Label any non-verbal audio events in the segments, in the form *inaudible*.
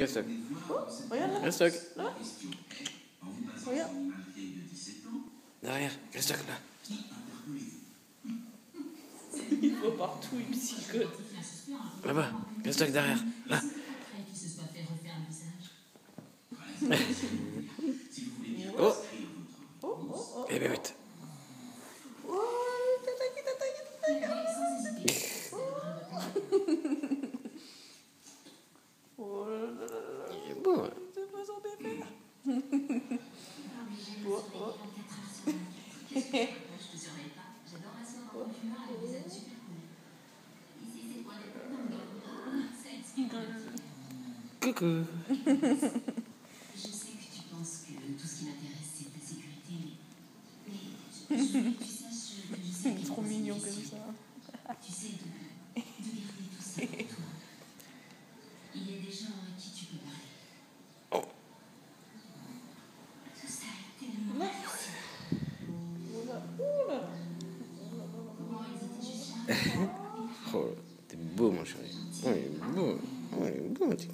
Restock. Oh, regarde là. Restock. Là. Regarde. Derrière. Restock là. Il va partout, il psychote. Là-bas. Restock derrière. Là. Oh, Coucou. Je sais que tu penses que tout ce qui m'intéresse, c'est ta sécurité, mais, mais je, je veux que tu saches que je sais C'est que trop tu mignon comme ça. Tu sais de, de garder tout ça pour toi. Il y a des gens à qui tu peux parler. Oh. Tout ça est tellement réussi. Oh là, oh là. Comment ils étaient juste charmants. *laughs* Oh, t'es beau mon chéri. Oh, il est beau. Oh, il est beau mon moquaient.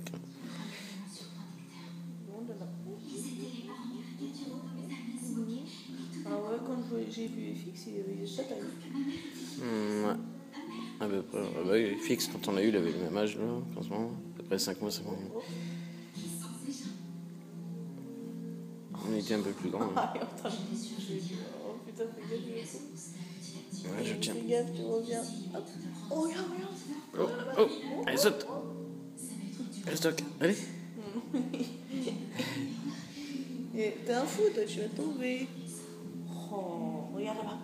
Ah ouais, quand je- j'ai vu FX, il avait sa taille. Hmm, ouais. À peu près. Ah bah fixe, quand on l'a eu, il avait le même âge, là, en ce moment. À peu près 5 mois, 5 mois. On était un peu plus grand. hein. *laughs* Ah, bouger. Oh putain, fais gaffe. Ouais, je tiens. Fais gaffe, tu reviens. Hop. Oh, regarde, regarde. Oh, allez, saute. Restock, allez. T'es un fou, toi, tu vas tomber. Oh, regarde là-bas.